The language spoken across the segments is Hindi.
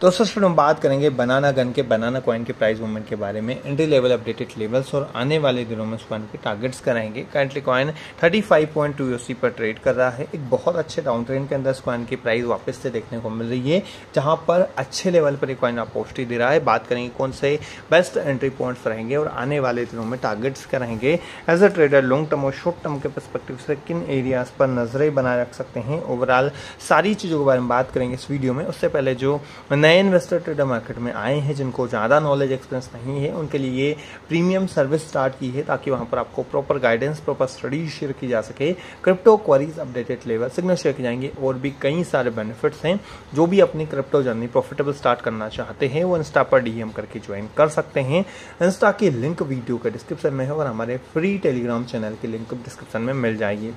तो सर, फिर हम बात करेंगे बनाना गन के बनाना कॉइन के प्राइस मूवमेंट के बारे में एंट्री लेवल अपडेटेड लेवल्स और आने वाले दिनों में कॉइन के टारगेट्स कराएँगे। करंटली कॉइन 35.2 यूएसडी पर ट्रेड कर रहा है। एक बहुत अच्छे डाउन ट्रेंड के अंदर कॉइन की प्राइस वापस से देखने को मिल रही है, जहाँ पर अच्छे लेवल पर एक कॉइन अपोस्टी दे रहा है। बात करेंगे कौन से बेस्ट एंट्री पॉइंट्स रहेंगे और आने वाले दिनों में टारगेट्स कराएँगे। As a trader long term और शॉर्ट टर्म के परस्पेक्टिव से किन एरियाज़ पर नज़रें बनाए रख सकते हैं? ओवरऑल सारी चीज़ों के बारे में बात करेंगे इस वीडियो में। उससे पहले जो नए इन्वेस्टर ट्रेडर मार्केट में आए हैं, जिनको ज़्यादा नॉलेज एक्सपीरियंस नहीं है, उनके लिए ये प्रीमियम सर्विस स्टार्ट की है, ताकि वहाँ पर आपको proper guidance proper study share की जा सके crypto queries updated level signal share की जाएँगे, और भी कई सारे बेनिफिट्स हैं, जो भी अपनी क्रिप्टो जर्नी प्रॉफिटेबल स्टार्ट करना चाहते हैं, वो इंस्टा पर डीएम करके ज्वाइन कर सकते हैं। इंस्टा की लिंक वीडियो के डिस्क्रिप्शन में है, और हमारे फ्री टेलीग्राम चैनल की लिंक डिस्क्रिप्शन में मिल जाएगी।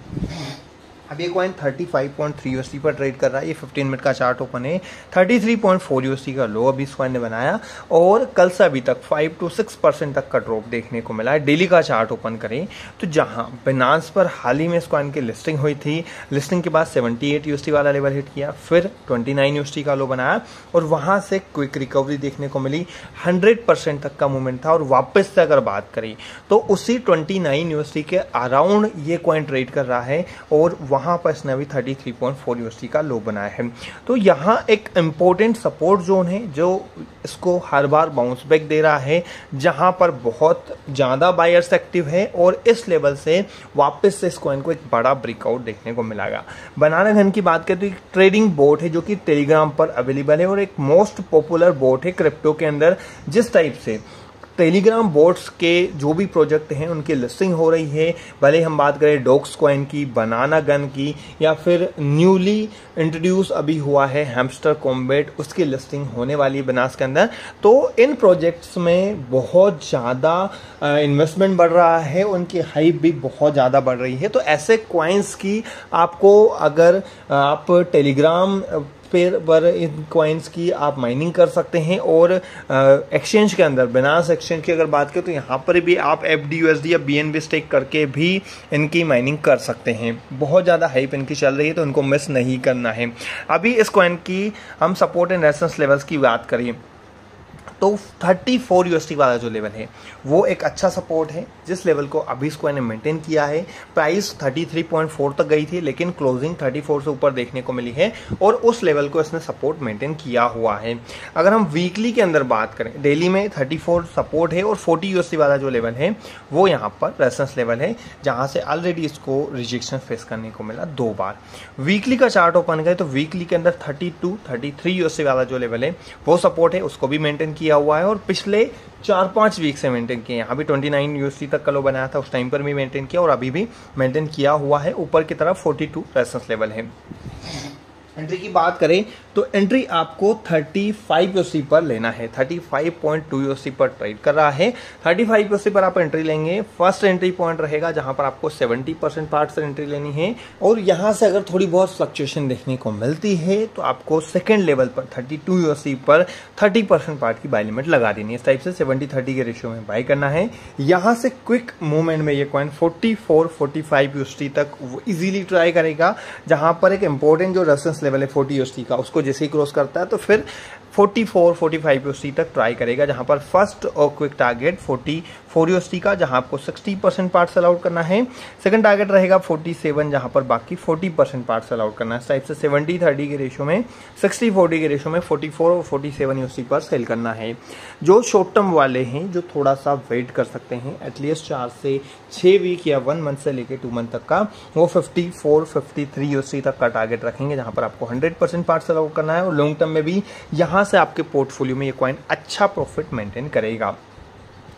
अब ये कॉइन 35.3 यूएसडी पर ट्रेड कर रहा है। ये 15 मिनट का चार्ट ओपन है। 33.4 यूएसडी का लो अभी इस कॉइन ने बनाया और कल से अभी तक 5 टू 6 परसेंट तक का ड्रॉप देखने को मिला है। डेली का चार्ट ओपन करें तो जहाँ बिनांस पर हाल ही में इस कॉइन की लिस्टिंग हुई थी लिस्टिंग के बाद 78 यूएसडी वाला लेवल हिट किया, फिर 29 यूएसडी का लो बनाया और वहाँ से क्विक रिकवरी देखने को मिली। 100 परसेंट तक का मूवमेंट था और वापस से अगर बात करें तो उसी 29 यूएसडी के अराउंड ये कॉइन ट्रेड कर रहा है और वहाँ पर इसने अभी 33.4 यूएसडी का लो बनाया है। तो यहाँ एक इंपॉर्टेंट सपोर्ट जोन है जो इसको हर बार बाउंस बैक दे रहा है, जहाँ पर बहुत ज़्यादा बायर्स एक्टिव है और इस लेवल से वापस से इस कॉइन को एक बड़ा ब्रेकआउट देखने को मिलेगा बनाना घन की बात करें तो एक ट्रेडिंग बोट है जो कि टेलीग्राम पर अवेलेबल है और एक मोस्ट पॉपुलर बोट है क्रिप्टो के अंदर, जिस टाइप से टेलीग्राम बोर्ड्स के जो भी प्रोजेक्ट हैं, उनकी लिस्टिंग हो रही है। भले हम बात करें डॉक्स कॉइन की, बनाना गन की, या फिर न्यूली इंट्रोड्यूस अभी हुआ है हैमस्टर कॉम्बेट, उसकी लिस्टिंग होने वाली है बनास के अंदर। तो इन प्रोजेक्ट्स में बहुत ज़्यादा इन्वेस्टमेंट बढ़ रहा है, उनकी हाइप भी बहुत ज़्यादा बढ़ रही है। तो ऐसे क्वाइंस की आपको अगर आप टेलीग्राम पेयर पर इन क्वाइंस की आप माइनिंग कर सकते हैं और एक्सचेंज के अंदर बिनास एक्सचेंज की अगर बात करें तो यहाँ पर भी आप एफ़ या बी एन बी स्टेक करके भी इनकी माइनिंग कर सकते हैं। बहुत ज़्यादा हाइप इनकी चल रही है तो इनको मिस नहीं करना है। अभी इस क्वाइन की हम सपोर्ट एंड रेसेंस लेवल्स की बात करें। तो 34 फोर वाला जो लेवल है, वो एक अच्छा सपोर्ट है, जिस लेवल को अभी इसको ने मेंटेन किया है। प्राइस 33.4 तक गई थी, लेकिन क्लोजिंग 34 से ऊपर देखने को मिली है, और उस लेवल को इसने सपोर्ट मेंटेन किया हुआ है। अगर हम वीकली के अंदर बात करें डेली में 34 सपोर्ट है, और 40 यूएसटी वाला जो लेवल है, वो यहाँ पर रेफरेंस लेवल है, जहाँ से ऑलरेडी इसको रिजेक्शन फेस करने को मिला दो बार। वीकली का चार्ट ओपन गए तो वीकली के अंदर थर्टी टू थर्टी वाला जो लेवल है, वो सपोर्ट है, उसको भी मेंटेन किया हुआ है और पिछले चार पाँच वीक से मेंटेन किए यहाँ भी 29 नाइन यूएसडी तक का लो बनाया था, उस टाइम पर भी मेंटेन किया और अभी भी मेंटेन किया हुआ है। ऊपर की तरफ़ 42 रेसेंस लेवल है। एंट्री की बात करें तो एंट्री आपको 35 फाइव पर लेना है। 35.2 यूएसडी पर ट्रेड कर रहा है। 35 यूएसडी पर आप एंट्री लेंगे। फ़र्स्ट एंट्री पॉइंट रहेगा जहाँ पर आपको 70 परसेंट पार्ट से एंट्री लेनी है। और यहाँ से अगर थोड़ी बहुत फ्लक्चुएशन देखने को मिलती है तो आपको सेकेंड लेवल पर 32 यूएसडी पर 30 परसेंट पार्ट की बाई लिमिट लगा देनी है। इस टाइप से 70 30 के रेशियो में बाय करना है। यहाँ से क्विक मूवमेंट में ये कॉइन 44 45 यूएसडी तक इजीली ट्राई करेगा, जहाँ पर एक इंपॉर्टेंट जो रेफरेंस लेवल है फोर्टी यूएसटी का उसको जैसे ही क्रॉस करता है तो फिर 44 45 यूएसटी तक ट्राई करेगा, जहाँ पर फ़र्स्ट और क्विक टारगेट 44 यूएसटी का, जहाँ आपको 60 परसेंट पार्ट आउट करना है। सेकंड टारगेट रहेगा 47 जहाँ पर बाकी 40 परसेंट पार्ट आउट करना है। टाइप से 70 30 के रेशो में 60 40 के रेशो में 44 और 47 यूएसटी पर सेल करना है। जो शॉर्ट टर्म वाले हैं, जो थोड़ा सा वेट कर सकते हैं एटलीस्ट चार से छह वीक या वन मंथ से लेकर टू मंथ तक का, वो 54 53 यूएसटी तक का टारगेट रखेंगे, जहाँ पर आपको 100 परसेंट पार्ट आउट करना है। और लॉन्ग टर्म में भी यहाँ यहाँ से आपके पोर्टफोलियो में ये कॉइन अच्छा प्रॉफिट मेंटेन करेगा।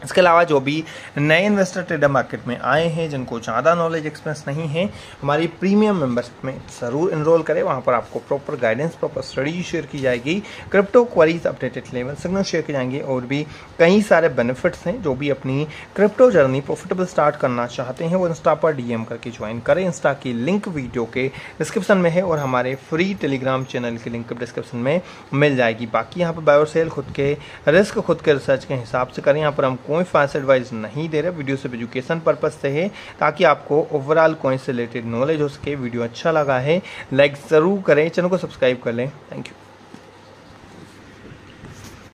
इसके अलावा जो भी नए इन्वेस्टर ट्रेडर मार्केट में आए हैं, जिनको ज़्यादा नॉलेज एक्सपीरियंस नहीं है, हमारी प्रीमियम मेंबरशिप में ज़रूर इनरोल करें। वहाँ पर आपको proper guidance proper study share की जाएगी crypto queries updated level signal share की जाएँगे, और भी कई सारे बेनिफिट्स हैं, जो भी अपनी क्रिप्टो जर्नी प्रॉफिटेबल स्टार्ट करना चाहते हैं, वो इंस्टा पर डीएम करके ज्वाइन करें। इंस्टा की लिंक वीडियो के डिस्क्रिप्शन में है, और हमारे फ्री टेलीग्राम चैनल की लिंक डिस्क्रिप्शन में मिल जाएगी। बाकी यहाँ पर बायोसेल खुद के रिस्क खुद के रिसर्च के हिसाब से करें। यहाँ पर हम कोई फास्ट एडवाइस नहीं दे रहे वीडियो सिर्फ़ एजुकेशन पर्पज से है, ताकि आपको ओवरऑल कोइन से रिलेटेड नॉलेज हो सके वीडियो अच्छा लगा है लाइक ज़रूर करें, चैनल को सब्सक्राइब कर लें। Thank you